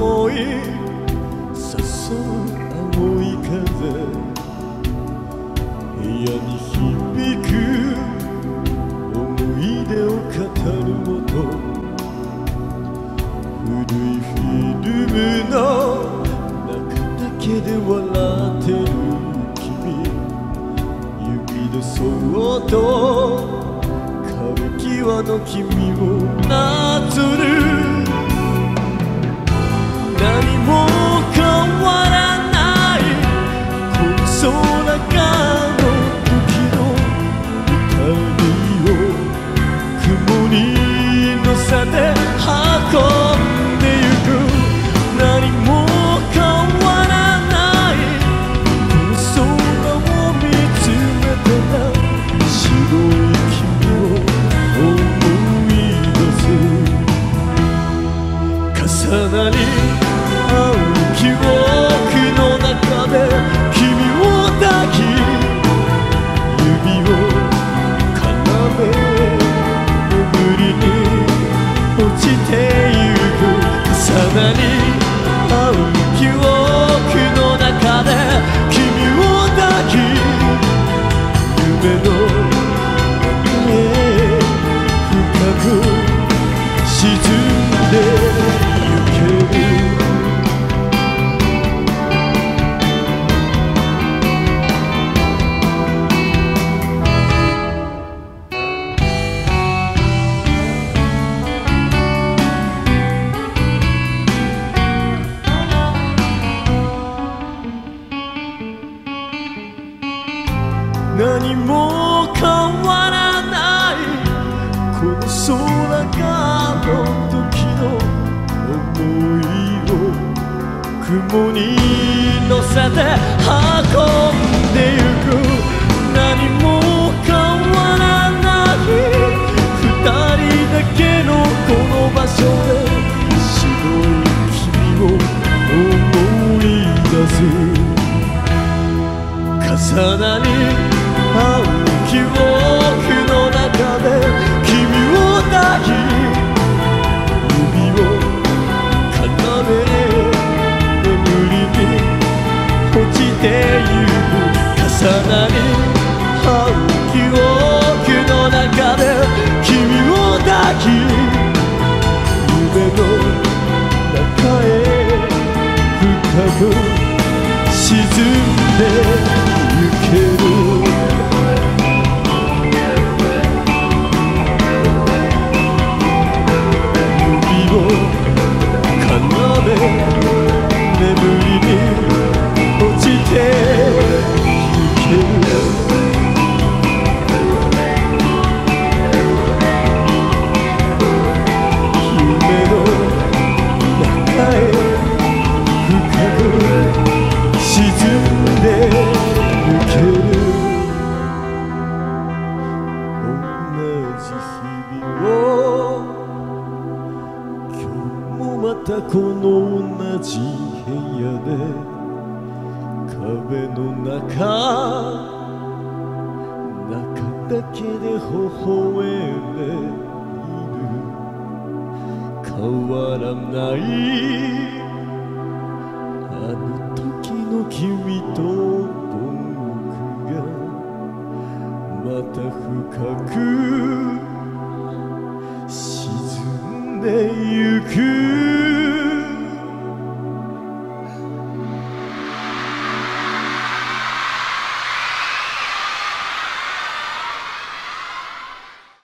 思い誘う青い風。部屋に響く思い出を語る音古いフィルムの中だけで笑ってる君。指でそっと枯れ際の君をなぞる。せて運んでゆく何も変わらないこの空を見つめたら白い君を思い出す重なり合う記憶何も変わらないこの空がの時の想いを雲に乗せて運んでゆく何も変わらない二人だけのこの場所で白い君を思い出す。重なり記憶の中で君を抱き指を絡め眠りに落ちてゆく重なり合う記憶の中で君を抱き夢の中へ深く沈んでを今日もまたこの同じ部屋で壁の中中だけで微笑んでいる変わらないあの時の君とた深く沈んでゆく。